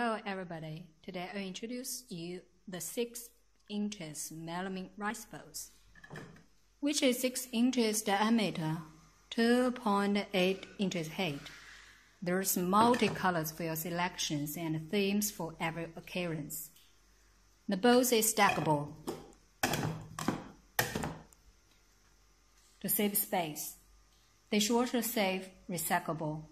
Hello everybody. Today I introduce you the 6 inches melamine rice bowls, which is 6 inches diameter, 2.8 inches height. There's multi-colors for your selections and themes for every occurrence. The bowls is stackable to save space. Dishwasher safe, recyclable.